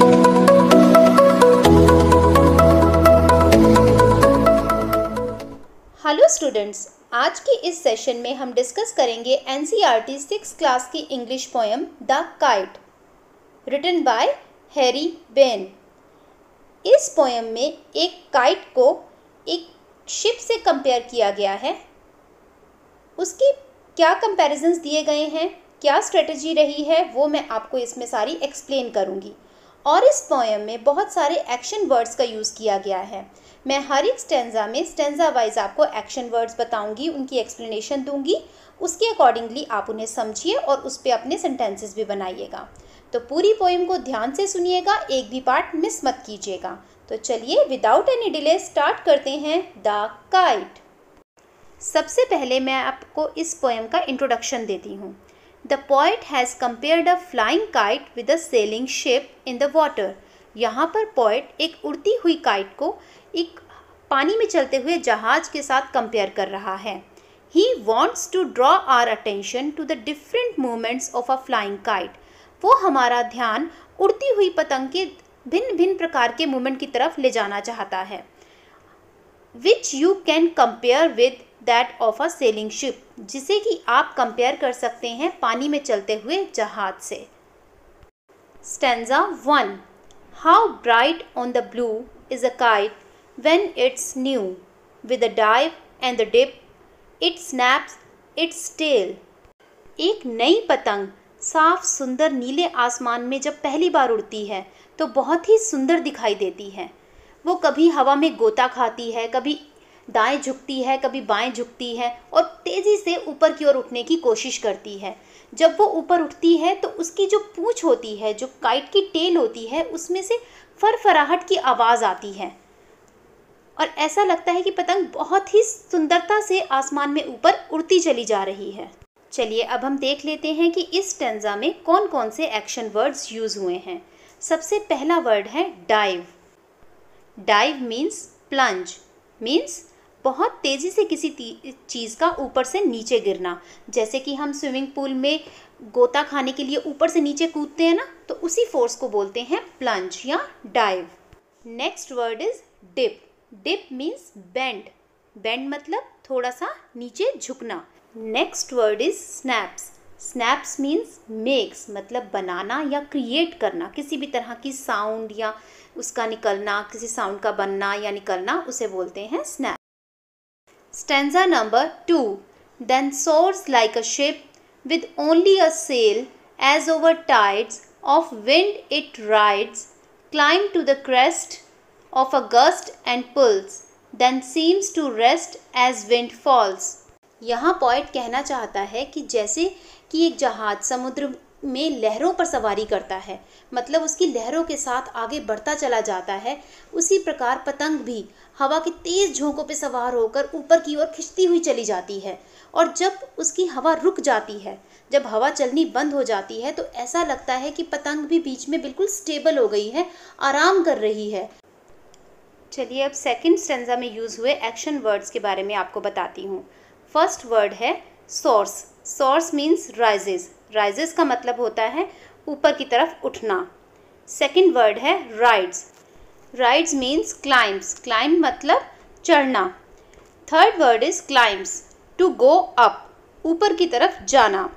Hello students आज के इस सेशन में हम डिस्कस करेंगे N C R T six class की English poem the kite written by Harry Behn इस पोएम में एक काइट को एक शिप से कंपेयर किया गया है। उसकी क्या कंपैरिजंस दिए गए हैं? क्या स्ट्रेटजी रही है? वो मैं आपको इसमें सारी एक्सप्लेन करूँगी। और इस पोएम में बहुत सारे एक्शन वर्ड्स का यूज़ किया गया है। मैं हर एक स्टेंजा में स्टेंजा वाइज आपको एक्शन वर्ड्स बताऊँगी, उनकी एक्सप्लेनेशन दूँगी, उसके अकॉर्डिंगली आप उन्हें समझिए और उस पर अपने सेंटेंसेस भी बनाइएगा। तो पूरी पोएम को ध्यान से सुनिएगा, एक भी पार्ट मिस मत कीजिएगा। तो चलिए विदाउट एनी डिले स्टार्ट करते हैं द काइट सबसे पहले मैं आपको इस पोएम का इंट्रोडक्शन देती हूँ। The poet has compared a flying kite with a sailing ship in the water यहाँ पर पॉइट एक उड़ती हुई काइट को एक पानी में चलते हुए जहाज़ के साथ कंपेयर कर रहा है। He wants to draw our attention to the different movements of a flying kite वो हमारा ध्यान उड़ती हुई पतंग के भिन्न भिन्न प्रकार के मूवमेंट की तरफ़ ले जाना चाहता है। Which you can compare with that of a sailing ship जिसे कि आप कंपेयर कर सकते हैं पानी में चलते हुए जहाज़ से। Stanza one how bright on the blue is a kite when it's new with a dive and the dip it snaps its tail एक नई पतंग साफ़, सुंदर, नीले आसमान में जब पहली बार उड़ती है तो बहुत ही सुंदर दिखाई देती है। वो कभी हवा में गोता खाती है, कभी दाएँ झुकती है, कभी बाएँ झुकती है और तेज़ी से ऊपर की ओर उठने की कोशिश करती है। जब वो ऊपर उठती है तो उसकी जो पूँछ होती है, जो काइट की टेल होती है, उसमें से फरफराहट की आवाज़ आती है। और ऐसा लगता है कि पतंग बहुत ही सुंदरता से आसमान में ऊपर उड़ती चली जा रही है। चलिए, अब हम देख लेते हैं कि इस टेंजा में कौन कौन से एक्शन वर्ड्स यूज़ हुए हैं। सबसे पहला वर्ड है dive. Dive means plunge means बहुत तेज़ी से किसी चीज़ का ऊपर से नीचे गिरना। जैसे कि हम स्विमिंग पूल में गोता खाने के लिए ऊपर से नीचे कूदते हैं ना तो उसी फोर्स को बोलते हैं प्लंज या dive next word is dip dip means bend bend मतलब थोड़ा सा नीचे झुकना। Next word is snaps snaps means makes मतलब बनाना या क्रिएट करना। किसी भी तरह की साउंड या उसका निकलना, किसी साउंड का बनना या निकलना, उसे बोलते हैं snap stanza number two then soars like a ship with only a sail as over tides of wind it rides climb to the crest of a gust and pulls, then seems to rest as wind falls. यहाँ poet कहना चाहता है कि जैसे कि एक जहाज़ समुद्र में लहरों पर सवारी करता है। मतलब उसकी लहरों के साथ आगे बढ़ता चला जाता है। उसी प्रकार पतंग भी हवा के तेज़ झोंकों पर सवार होकर ऊपर की ओर खिंचती हुई चली जाती है। और जब उसकी हवा रुक जाती है, जब हवा चलनी बंद हो जाती है तो ऐसा लगता है कि पतंग भी बीच में बिल्कुल स्टेबल हो गई है, आराम कर रही है। चलिए अब सेकंड स्टेंजा में यूज़ हुए एक्शन वर्ड्स के बारे में आपको बताती हूँ। फ़र्स्ट वर्ड है soars soars means rises rises का मतलब होता है ऊपर की तरफ़ उठना। सेकंड वर्ड है rides rides means climbs climb मतलब चढ़ना। Third word is climbs to go up ऊपर की तरफ़ जाना।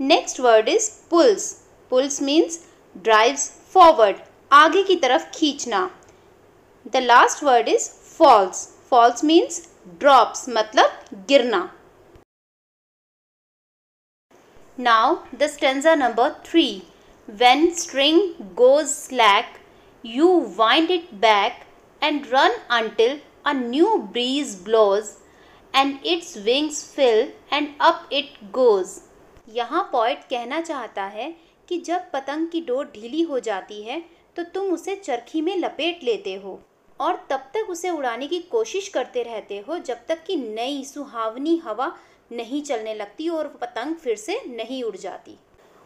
Next word is pulls pulls means drives forward आगे की तरफ़ खींचना। The last word is falls falls means drops मतलब गिरना। Now the stanza number three when string goes slack you wind it back and run until a new breeze blows and its wings fill and up it goes यहाँ poet कहना चाहता है कि जब पतंग की डोर ढीली हो जाती है तो तुम उसे चरखी में लपेट लेते हो और तब तक उसे उड़ाने की कोशिश करते रहते हो जब तक कि नई सुहावनी हवा नहीं चलने लगती और पतंग फिर से नहीं उड़ जाती।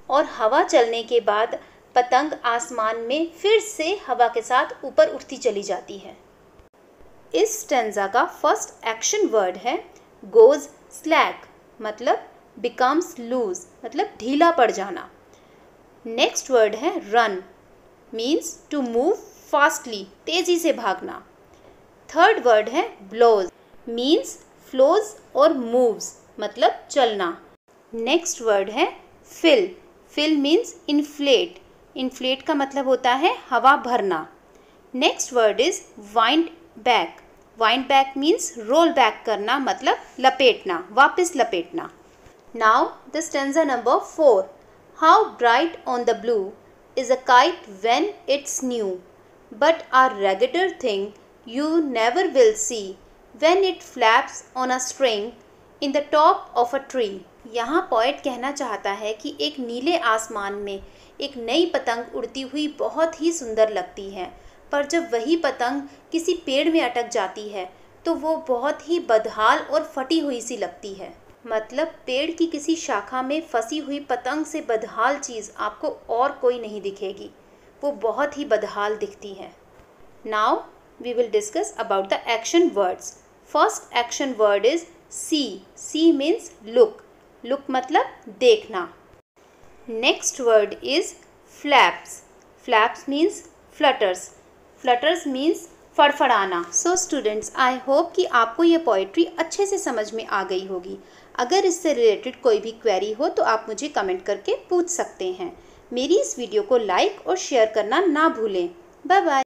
और हवा चलने के बाद पतंग आसमान में फिर से हवा के साथ ऊपर उठती चली जाती है। इस स्टेंजा का फ़र्स्ट एक्शन वर्ड है, गोज स्लैक मतलब बिकम्स लूज मतलब ढीला पड़ जाना। नेक्स्ट वर्ड है run means to move fastly, तेज़ी से भागना। थर्ड वर्ड है ब्लोज मीन्स फ्लोज और मूव्स मतलब चलना। नेक्स्ट वर्ड है fill fill means inflate inflate का मतलब होता है हवा भरना। Next word is wind back wind back means roll back करना मतलब लपेटना वापस लपेटना। Now the stanza number four how bright on the blue is a kite when it's new, but a regular thing you never will see when it flaps on a string in the top of a tree यहाँ poet कहना चाहता है कि एक नीले आसमान में एक नई पतंग उड़ती हुई बहुत ही सुंदर लगती है। पर जब वही पतंग किसी पेड़ में अटक जाती है तो वो बहुत ही बदहाल और फटी हुई सी लगती है। मतलब पेड़ की किसी शाखा में फंसी हुई पतंग से बदहाल चीज़ आपको और कोई नहीं दिखेगी। वो बहुत ही बदहाल दिखती है। Now we will discuss about the action words first action word is see see means look look मतलब देखना. Next word is flaps flaps means flutters flutters means फड़फड़ाना. So students I hope कि आपको ये पोइट्री अच्छे से समझ में आ गई होगी. अगर इससे रिलेटेड कोई भी क्वेरी हो तो आप मुझे कमेंट करके पूछ सकते हैं. मेरी इस वीडियो को लाइक और शेयर करना ना भूलें. Bye bye